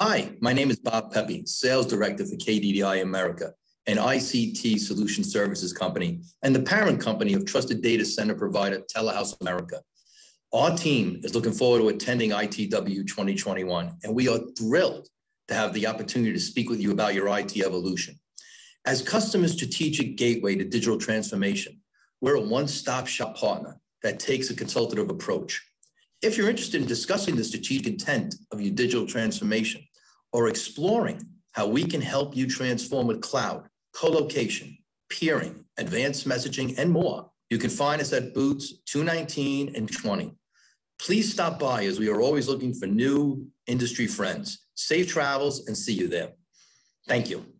Hi, my name is Bob Pepe, Sales Director for KDDI America, an ICT solution services company and the parent company of trusted data center provider Telehouse America. Our team is looking forward to attending ITW 2021, and we are thrilled to have the opportunity to speak with you about your IT evolution. As customer strategic gateway to digital transformation, we're a one-stop shop partner that takes a consultative approach. If you're interested in discussing the strategic intent of your digital transformation or exploring how we can help you transform with cloud, co-location, peering, advanced messaging, and more, you can find us at booths 219 and 20. Please stop by as we are always looking for new industry friends. Safe travels and see you there. Thank you.